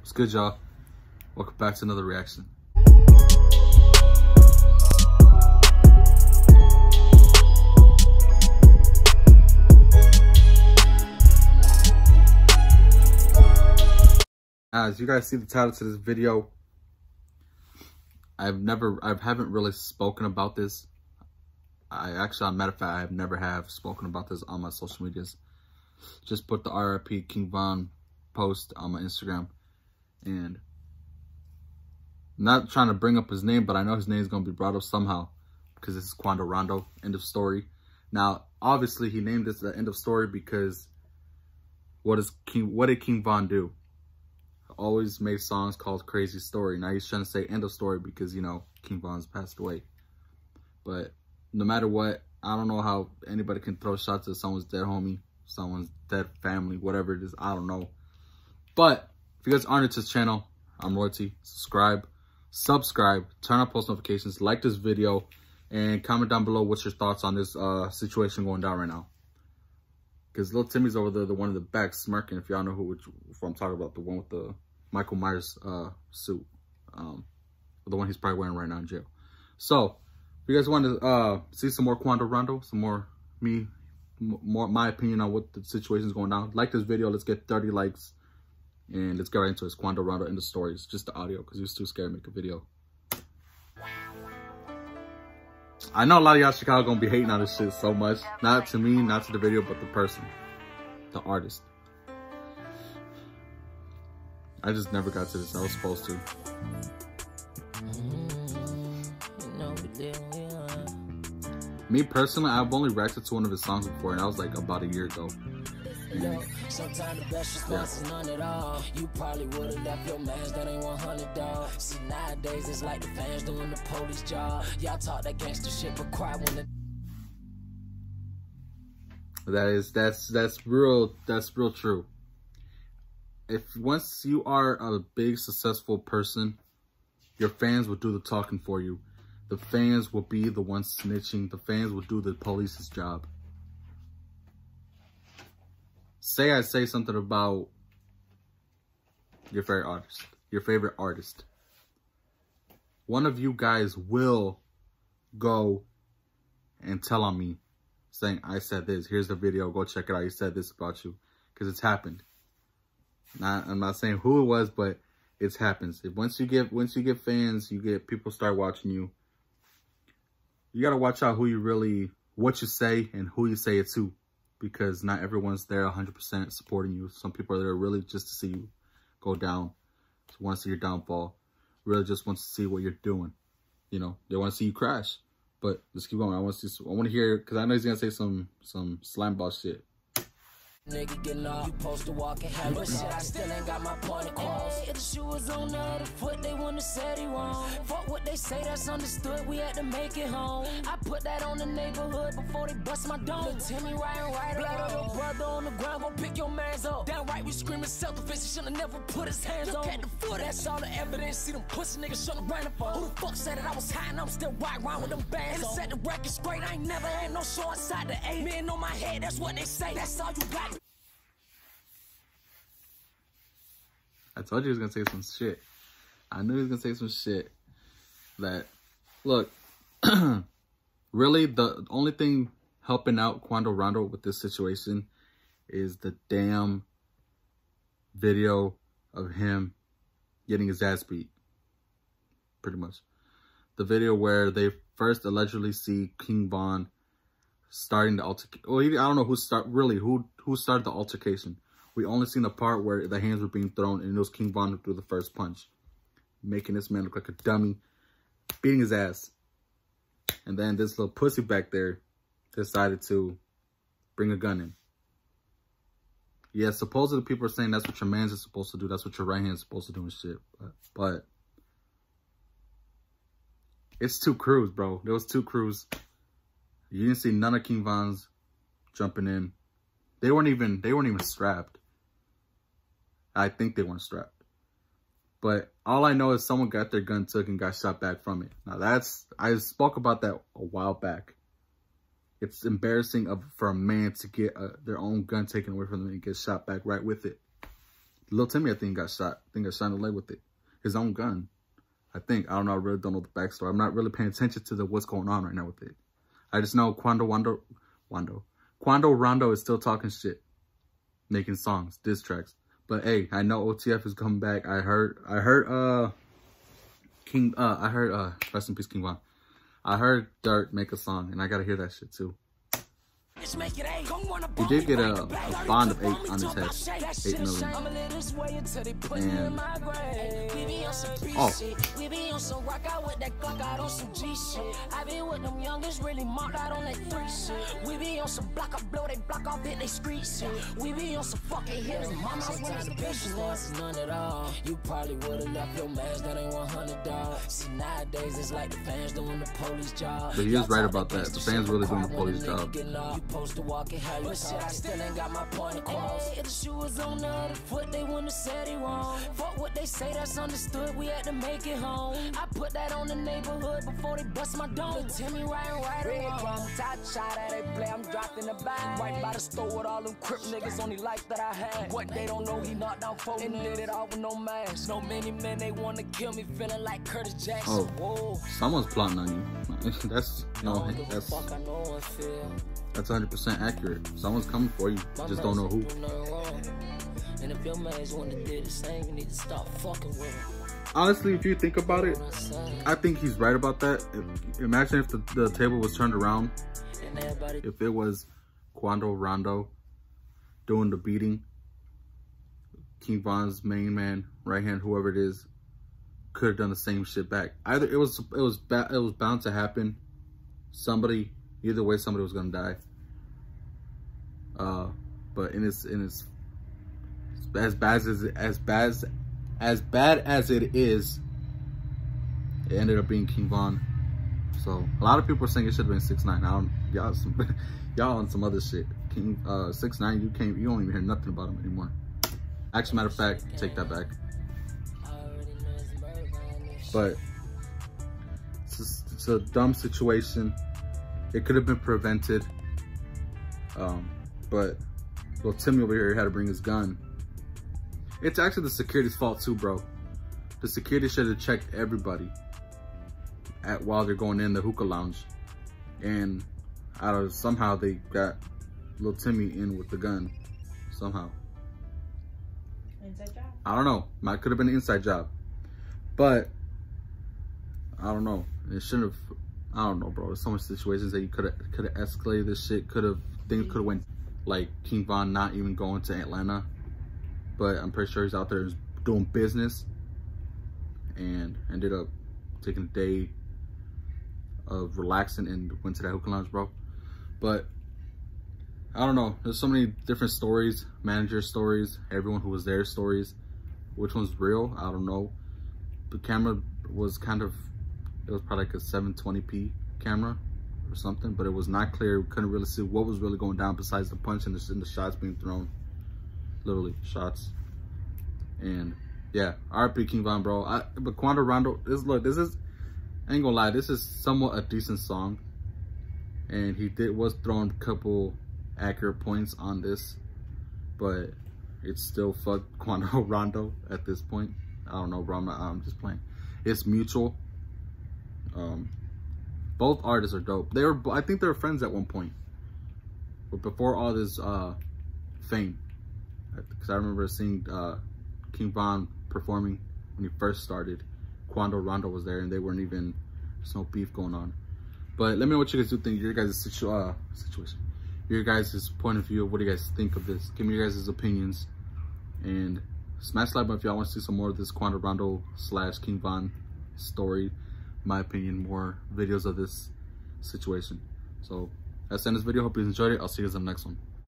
What's good, y'all? Welcome back to another reaction. As you guys see the title to this video, I've never, I haven't really spoken about this. I actually, a matter of fact, I have never have spoken about this on my social medias. Just put the RIP King Von post on my Instagram and not trying to bring up his name, but I know his name is going to be brought up somehow because this is Quando Rondo, end of story. Now, obviously, he named this the end of story because what is King? What did King Von do? Always made songs called Crazy Story. Now he's trying to say end of story because you know King Von's passed away. But no matter what, I don't know how anybody can throw shots at someone's dead homie, someone's dead family, whatever it is. I don't know. But if you guys aren't into this channel, I'm Royalty. Subscribe, subscribe, turn on post notifications, like this video, and comment down below what's your thoughts on this uh, situation going down right now. Because little Timmy's over there, the one in the back smirking. If y'all know who, which, who I'm talking about, the one with the Michael Myers uh, suit. Um, the one he's probably wearing right now in jail. So, if you guys want to uh, see some more Quando Rondo, some more me, more my opinion on what the situation is going on, like this video. Let's get 30 likes. And let's get right into it. It's Rondo in the stories. Just the audio because he was too scared to make a video. I know a lot of y'all Chicago gonna be hating on this shit so much. Not to me, not to the video, but the person. The artist. I just never got to this. I was supposed to. Me personally, I've only reacted to one of his songs before, and that was like about a year ago. Look, sometimes the best response is none at all. You probably would have left your mans that ain't 100 dog. See, nowadays it's like the fans doing the police job. Y'all talk that gangster shit, but cry when the that is that's that's real that's real true. If once you are a big successful person, your fans will do the talking for you. The fans will be the ones snitching. The fans will do the police's job say I say something about your favorite artist, your favorite artist. One of you guys will go and tell on me saying, I said this, here's the video, go check it out. He said this about you because it's happened. Not, I'm not saying who it was, but it's happens. If once you get, once you get fans, you get people start watching you. You got to watch out who you really, what you say and who you say it to because not everyone's there 100% supporting you. Some people are there really just to see you go down, to want to see your downfall, really just want to see what you're doing. You know, they want to see you crash. But let's keep going. I want to see, I want to hear, because I know he's going to say some some slime ball shit. Nigga getting off, you supposed to walk and have shit. I still ain't got my point across. If the shoe was on the other foot, they wouldn't have said he wrong. Fuck what they say, that's understood. We had to make it home. I put that on the neighborhood before they bust my dome. Look, Timmy riding right Blood on your brother on the ground, go pick your mans up. Downright, we screaming self-defense. He should've never put his hands Look on. Look at the foot, that's all the evidence. See them pussy niggas should've ran for. Who the fuck said that I was high and I'm still riding around with them bands? And set the record straight. I ain't never had no show inside the A. Men on my head, that's what they say. That's all you got. I told you he was gonna say some shit. I knew he was gonna say some shit. That look, really the only thing helping out Quando Rondo with this situation is the damn video of him getting his ass beat. Pretty much. The video where they first allegedly see King Von starting the altercation. Well, I don't know who start really who who started the altercation. We only seen the part where the hands were being thrown and it was King Von who threw the first punch. Making this man look like a dummy. Beating his ass. And then this little pussy back there decided to bring a gun in. Yeah, supposedly people are saying that's what your man's is supposed to do. That's what your right hand's supposed to do and shit. But, but it's two crews, bro. There was two crews. You didn't see none of King Von's jumping in. They weren't even they weren't even strapped. I think they weren't strapped. But all I know is someone got their gun took and got shot back from it. Now that's, I spoke about that a while back. It's embarrassing of, for a man to get a, their own gun taken away from them and get shot back right with it. Little Timmy, I think, got shot. I think got shot in the leg with it. His own gun. I think. I don't know. I really don't know the backstory. I'm not really paying attention to the what's going on right now with it. I just know Quando Wando, Wando, Quando Rondo is still talking shit, making songs, diss tracks. But hey, I know OTF is coming back. I heard, I heard, uh, King, uh, I heard, uh, rest in peace, King Von. I heard Durk make a song, and I gotta hear that shit too. He did get a, a bond of eight on his head, eight million. And oh, we be on some rock out with that Glock out on some G shit. I been with them youngest really marked out on that three shit. We be on some block up blow, they block off they street shit. We be on some fucking hills, Sometimes the bitch was none at all. You probably would've left your mask, that ain't 100 dollars. See nowadays it's like the fans doing the police job. But he is right about that. The fans really doing the police job supposed to walk it how you shit, I still ain't got my point across. If the shoe was on the other foot, they wouldn't have said it wrong. Fuck what they say, that's understood. We had to make it home. I put that on the neighborhood before they bust my dome. Tell me right and right Red drum, top shot at they play, I'm dropped in the bag. Right by the store with all them crip niggas, only life that I had. What they don't know, he knocked down four and did it all with no mask. No many men, they wanna kill me, feeling like Curtis Jackson. Oh, Whoa. someone's plotting on you. that's, no, that's, that's 100% accurate. Someone's coming for you. Just don't know who. And if your man's wanna do the same, you need to stop fucking with him. Honestly, if you think about it, I think he's right about that. If, imagine if the, the table was turned around. If it was Quando Rondo doing the beating, King Von's main man, right hand, whoever it is, could have done the same shit back. Either it was it was it was bound to happen. Somebody Either way, somebody was gonna die. Uh, but in its in its as bad as as bad as, as bad as it is, it ended up being King Von. So a lot of people are saying it should have been six nine. I don't y'all some y'all on some other shit. King uh six nine. You can't you don't even hear nothing about him anymore. Actually, matter of fact, take that back. But it's, just, it's a dumb situation. It could have been prevented. Um, but, well, Timmy over here had to bring his gun. It's actually the security's fault too, bro. The security should have checked everybody at while they're going in the hookah lounge. And out of somehow they got little Timmy in with the gun. Somehow. Inside job. I don't know. Might could have been an inside job. But I don't know. It shouldn't have I don't know, bro. There's so many situations that you could have could have escalated this shit. Could have things could have went like King Von not even going to Atlanta, but I'm pretty sure he's out there doing business, and ended up taking a day of relaxing and went to that hookah lounge, bro. But I don't know. There's so many different stories, manager stories, everyone who was there stories. Which one's real? I don't know. The camera was kind of it was probably like a 720p camera or something, but it was not clear. We couldn't really see what was really going down besides the punch and the, and the shots being thrown. Literally, shots. And yeah, RP King Von, bro. I, but Quando Rondo, this look, this is, I ain't gonna lie, this is somewhat a decent song. And he did was throwing a couple accurate points on this, but it's still fuck Quando Rondo at this point. I don't know, bro. I'm, not, I'm just playing. It's mutual. Um, both artists are dope. They were, I think they were friends at one point, but before all this uh, fame, because I remember seeing uh, King Von performing when he first started. Quando Rondo was there, and they weren't even. There's no beef going on. But let me know what you guys do think. Your guys' situ uh, situation, your guys' point of view. What do you guys think of this? Give me your guys' opinions, and smash like button if y'all want to see some more of this Quando Rondo slash King Von story my opinion, more videos of this situation. So that's the end of this video. Hope you enjoyed it. I'll see you guys in the next one.